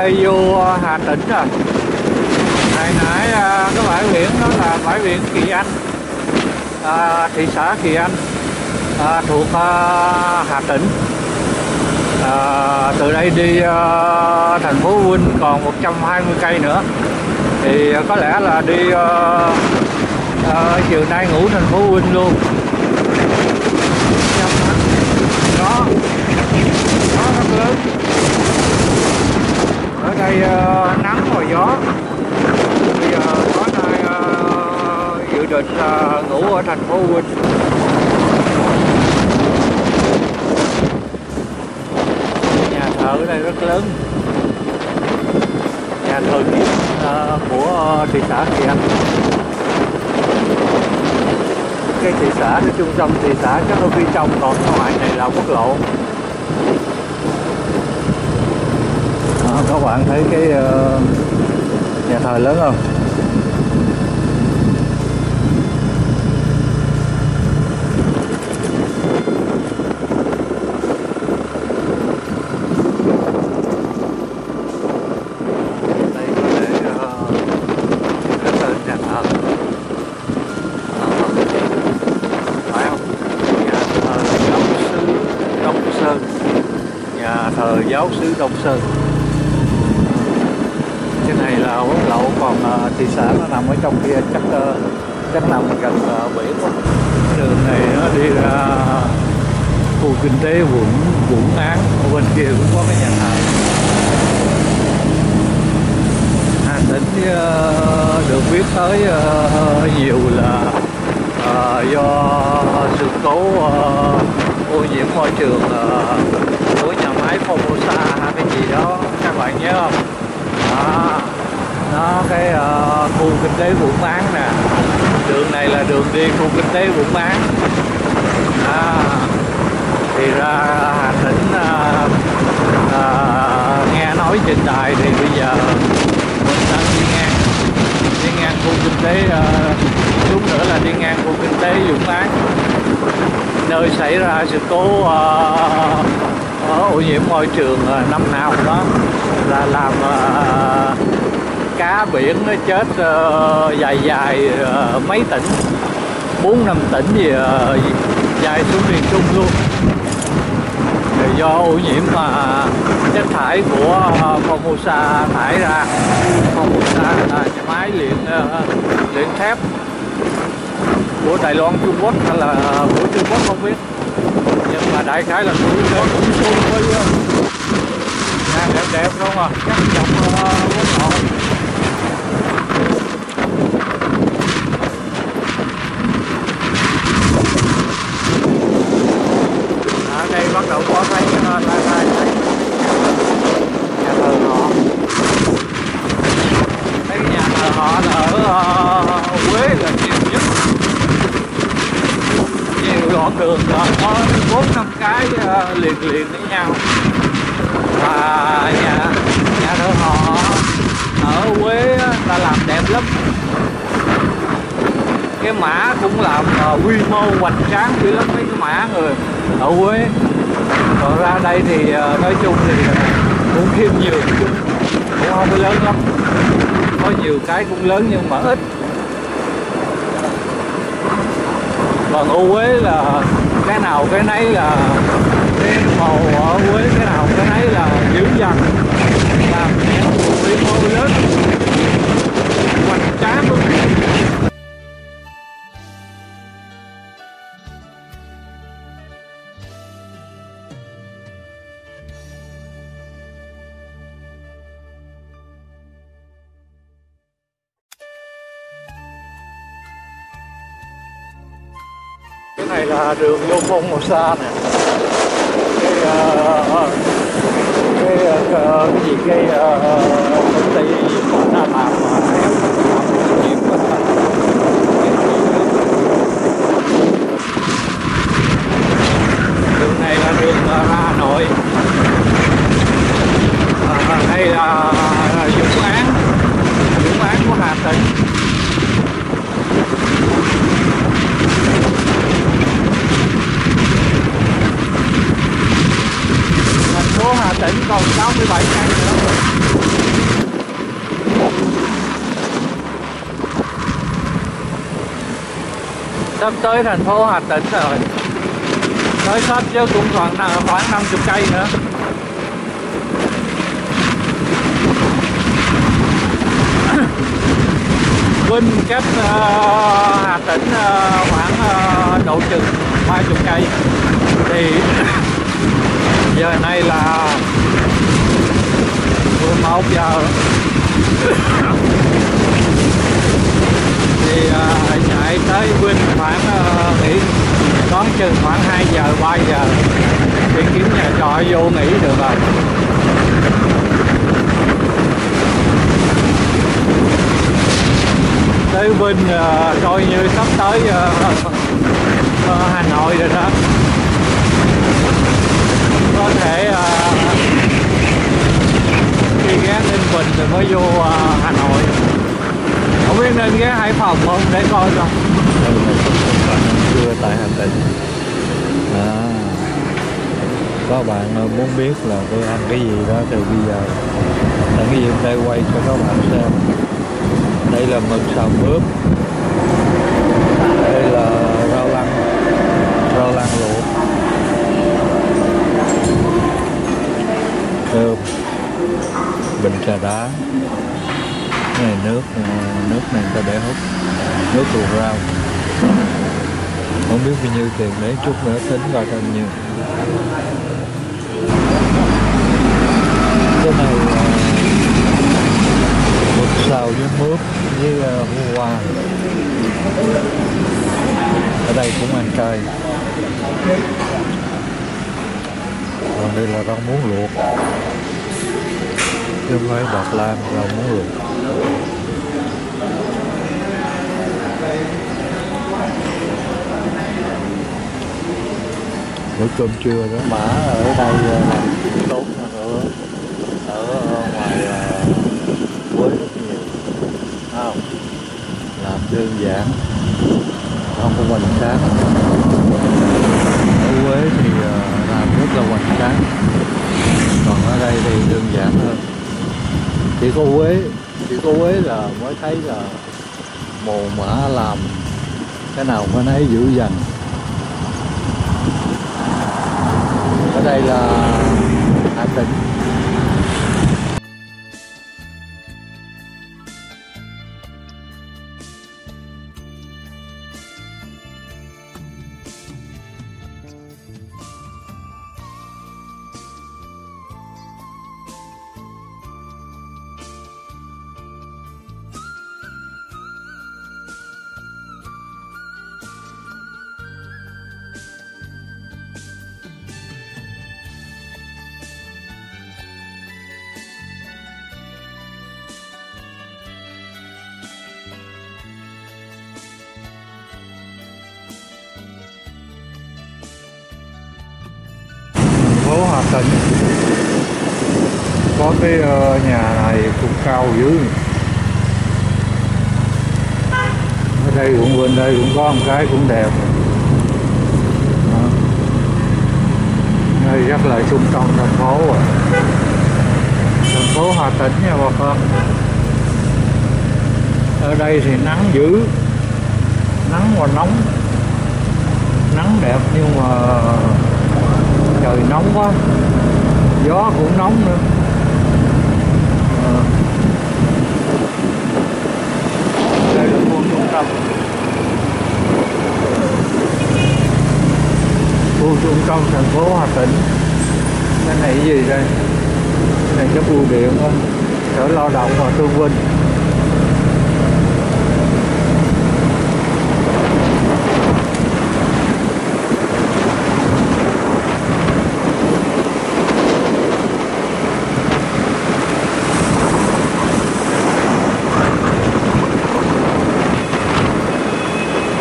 đây vô à, Hà Tĩnh à. rồi hồi nãy à, cái bãi biển đó là bãi biển Kỳ Anh. À, thị xã Kỳ Anh à, thuộc à, Hà Tĩnh. À, từ đây đi à, thành phố Vinh còn 120 cây nữa. Thì có lẽ là đi à, à, chiều nay ngủ thành phố Vinh luôn đó đó rất lớn ở đây uh, nắng và gió. Bây giờ có nay uh, ờ, dự định uh, ngủ ở thành phố Vinh nhà thờ ở đây rất lớn. Nhà thờ uh, của thị xã Kỳ Anh. Cái thị xã cái trung tâm thị xã chắc ở phía trong còn ngoài này là quốc lộ. Các bạn thấy cái uh, nhà thờ lớn không đây có để uh, cái tên nhà thờ Đó. phải không nhà thờ giáo sứ Đông Sơn nhà thờ giáo sứ Đông Sơn cái này là quốc lộ còn uh, thị xã nó nằm ở trong kia chắc uh, chắc nằm gần uh, biển quá đường này nó đi ra khu kinh tế Vũng Vũng Án ở bên kia cũng có cái nhà hàng Hà Tĩnh uh, được biết tới uh, nhiều là uh, do sự cố uh, ô nhiễm môi trường uh, của nhà máy Formosa hay cái gì đó. Các bạn nhớ không đó nó cái uh, khu kinh tế Vũng Bán nè. Đường này là đường đi khu kinh tế Vũng Bán à, thì ra Hà Tĩnh à, à, nghe nói trên đài thì bây giờ mình đang đi ngang. Đi ngang khu kinh tế à, xuống nữa là đi ngang khu kinh tế Vũng Bán nơi xảy ra sự cố à, à, ô nhiễm môi trường à, năm nào đó là làm à, cá biển nó chết uh, dài dài uh, mấy tỉnh. Bốn năm tỉnh gì uh, dài xuống miền Trung luôn. Thì do ô nhiễm mà chất thải của Formosa thải ra. Formosa là nhà máy luyện luyện thép của Đài Loan Trung Quốc hay là của Trung Quốc không biết. Nhưng mà đại khái là của nó cũng xung với nha đẹp đẹp không à chắc dọc quốc lộ ở đây bắt đầu có thấy uh, lai lai thấy nhà thờ họ thấy nhà thờ họ là ở uh, Quế là nhiều nhất nhiều đường là có bốn năm cái uh, liền liền với nhau. Và nhà nhà thờ họ ở Quế ờ, ta làm đẹp lắm. Cái mã cũng làm uh, quy mô hoành tráng dữ lắm mấy cái mã người ở Quế còn ra đây thì uh, nói chung thì uh, cũng khiêm nhiều cũng không có lớn lắm. Có nhiều cái cũng lớn nhưng mà ít. Còn ở Quế là cái nào cái nấy là cái màu ở Quế, cái nào cái nấy là dữ dằn. Làm cái mô lớn. Này là đường vô phong màu xa nè. Cái uh, cái, uh, cái gì cái uh, công ty gì mà ta làm mà em đường này là đường uh, ra Hà Nội. Uh, đây là Dũng Án Dũng Án của Hà Tĩnh Tĩnh còn 67 cây sắp tới thành phố Hà Tĩnh rồi. Tới sắp chứ cũng còn khoảng 50 cây nữa. Vinh cách ờ, uh, Hà Tĩnh uh, ờ, khoảng uh, độ chừng 30 cây. Thì giờ này là 11 giờ. Thì uh, chạy tới Vinh khoảng uh, nghỉ đón chừng khoảng 2 giờ 3 giờ. Thì kiếm nhà trọ vô nghỉ được rồi. Tới Vinh uh, à, coi như sắp tới uh, Hà Nội rồi đó. Có thể đi ghé Ninh Bình rồi mới vô uh, Hà Nội. Không biết nên ghé Hải Phòng không? Để coi không chưa tại Hà Tĩnh. À, có bạn à, muốn biết là tôi ăn cái gì đó thì bây giờ ăn cái gì đây quay cho các bạn xem. Đây là mực xào ướp. Bình trà đá. Cái này nước ờ, nước này người ta để hút. Nước luộc rau. Không biết bao nhiêu tiền để chút nữa tính coi bao nhiêu. Cái này ờ, mực xào với mướp với uh, hoa. Ở đây cũng ăn cay. Còn đây là rau muống luộc chứ không phải bạc lam rau muống luộc bữa cơm trưa đó. Mã ở đây làm tốt hơn nữa ở ngoài quế rất nhiều. Không? Làm đơn giản. Không có hoành tráng. Ở Quế thì làm rất là hoành tráng. Còn ở đây thì đơn giản hơn chỉ có huế, chỉ có huế là mới thấy là mồ mã làm cái nào có nấy dữ dằn. Ở đây là Hà Tĩnh. Tấn. Có cái uh, nhà này cũng cao dữ. Ở đây cũng bên đây cũng có một cái cũng đẹp. Đây rất là trung tâm thành phố rồi thành phố Hà Tĩnh nha bà con. Ở đây thì nắng dữ. Nắng và nóng. Nắng đẹp nhưng mà trời nóng quá. Gió cũng nóng nữa. À. đây là khu trung tâm. Khu trung tâm thành phố Hà Tĩnh. Cái này cái gì đây? Cái này cái bưu điện sở lao động và thương binh.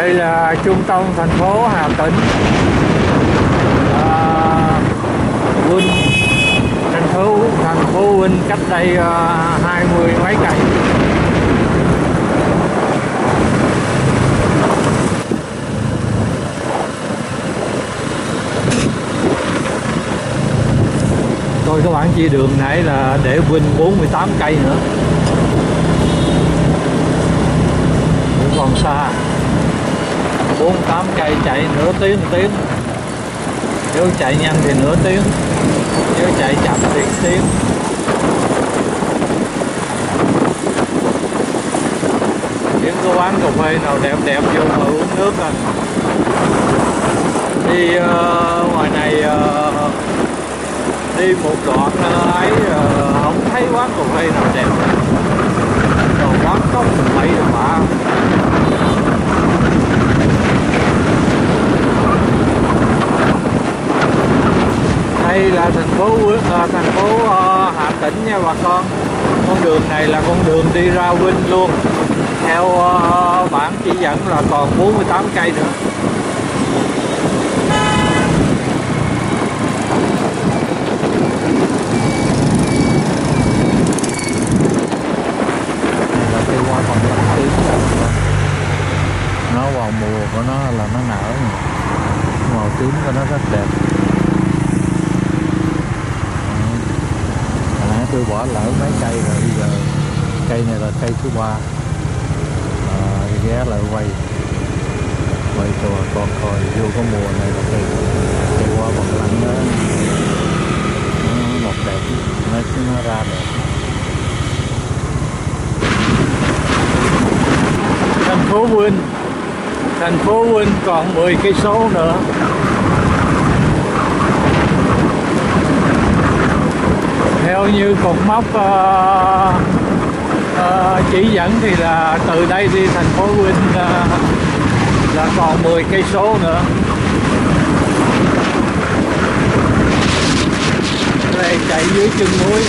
Đây là trung tâm thành phố Hà Tĩnh. À, Vinh. Thành phố thành phố Vinh cách đây à, hai mươi mấy cây. Coi các bạn chia đường nãy là để Vinh 48 cây nữa. Vẫn còn xa. 48 cây chạy nửa tiếng một tiếng. Nếu chạy nhanh thì nửa tiếng nếu chạy chậm thì tiếng. Những cái quán cà phê nào đẹp đẹp vô mà uống nước à. Đi uh, ngoài này uh, đi một đoạn uh, ấy uh, không thấy quán cà phê nào đẹp. Còn quán cốc bậy mà. Đây là thành phố à, thành phố à, Hà Tĩnh nha bà con. Con đường này là con đường đi ra Vinh luôn. Theo à, bản chỉ dẫn là còn 48 cây nữa này là cây hoa tím nó vào mùa của nó là nó nở màu tím của nó rất đẹp Đó. Hồi nãy tôi bỏ lỡ mấy cây rồi bây giờ cây này là cây thứ ba. À, ghé lại quay quay cho bà con coi vô có mùa này là cây cây hoa bằng lạnh đó. Nó đẹp nó, nó ra đẹp. Thành phố Vinh thành phố Vinh còn 10 cây số nữa. Theo như cột mốc uh, uh, chỉ dẫn thì là từ đây đi thành phố Vinh uh, là còn 10 cây số nữa. Đây chạy dưới chân núi.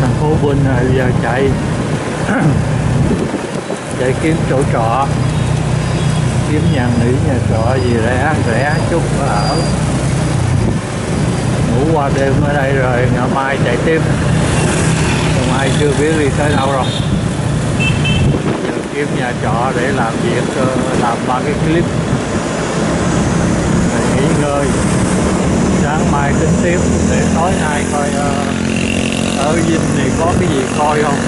Thành phố Vinh rồi à, bây giờ chạy chạy kiếm chỗ trọ kiếm nhà nghỉ nhà trọ gì rẻ rẻ chút ở. Ngủ qua đêm ở đây rồi ngày mai chạy tiếp. Ngày mai chưa biết đi tới đâu rồi. Giờ kiếm nhà trọ để làm việc ờ, làm ba cái clip. Rồi nghỉ ngơi. Sáng mai tính tiếp để tối nay coi uh, Ờ, ở Vinh này có cái gì coi không?